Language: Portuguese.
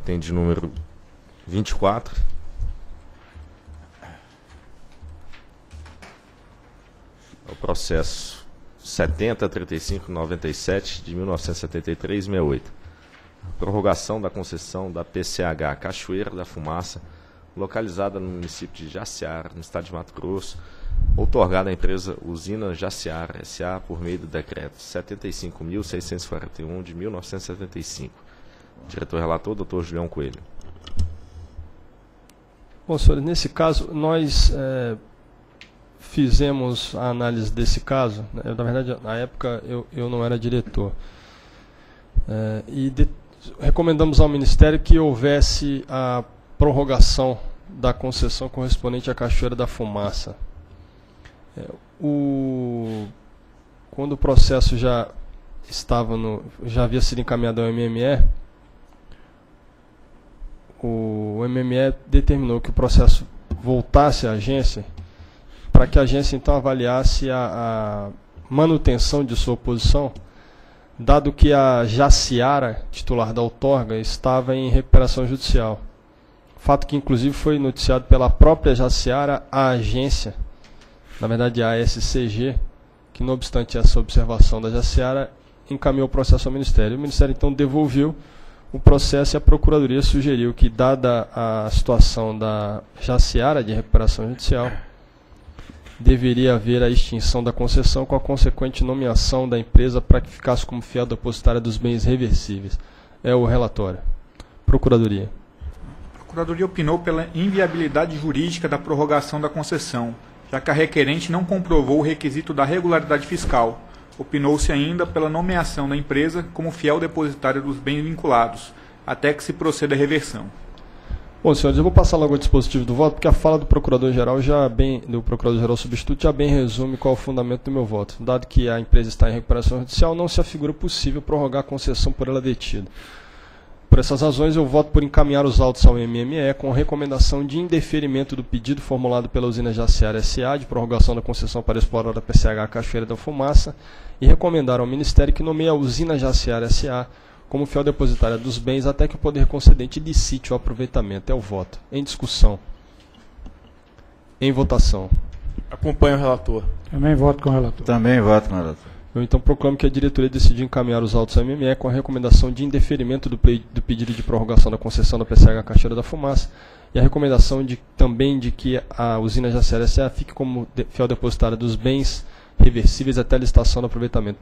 item de número 24. É o processo 703597 de 1973-68. Prorrogação da concessão da PCH Cachoeira da Fumaça, localizada no município de Jaciara, no estado de Mato Grosso, outorgada à empresa Usina Jaciara S.A. por meio do decreto 75.641 de 1975. Diretor relator, doutor Julião Coelho. Bom, senhores, nesse caso, nós é, fizemos a análise desse caso. né, Na verdade, na época eu, eu não era diretor. É, e de- recomendamos ao Ministério que houvesse a prorrogação da concessão correspondente à Cachoeira da Fumaça. É, o, quando o processo já estava no, já havia sido encaminhado ao MME, o MME determinou que o processo voltasse à agência para que a agência então avaliasse a, a manutenção de sua posição, dado que a Jaciara, titular da outorga, estava em recuperação judicial. Fato que inclusive foi noticiado pela própria Jaciara à agência, na verdade a SCG, que não obstante essa observação da Jaciara, encaminhou o processo ao Ministério. O Ministério então devolveu o processo e a Procuradoria sugeriu que, dada a situação da Jaciara de recuperação judicial, deveria haver a extinção da concessão com a consequente nomeação da empresa para que ficasse como fiel depositária dos bens reversíveis. É o relatório. Procuradoria. A Procuradoria opinou pela inviabilidade jurídica da prorrogação da concessão, já que a requerente não comprovou o requisito da regularidade fiscal. Opinou-se ainda pela nomeação da empresa como fiel depositária dos bens vinculados, até que se proceda a reversão. Bom, senhores, eu vou passar logo ao dispositivo do voto, porque a fala do Procurador-Geral já bem, do Procurador-Geral Substituto já bem resume qual é o fundamento do meu voto. Dado que a empresa está em recuperação judicial, não se afigura possível prorrogar a concessão por ela detida. Por essas razões, eu voto por encaminhar os autos ao MME com recomendação de indeferimento do pedido formulado pela usina Jaciara S.A. de prorrogação da concessão para explorar a PCH Cachoeira da Fumaça e recomendar ao Ministério que nomeie a usina Jaciara S.A. como fiel depositária dos bens até que o poder concedente licite o aproveitamento. É o voto. Em discussão. Em votação. Acompanho o relator. Também voto com o relator. Também voto com o relator. Eu então proclamo que a diretoria decidiu encaminhar os autos ao MME com a recomendação de indeferimento do, do pedido de prorrogação da concessão da PCH Cachoeira da Fumaça e a recomendação de, também de que a usina Jacera S.A. fique como fiel depositária dos bens reversíveis até a licitação do aproveitamento.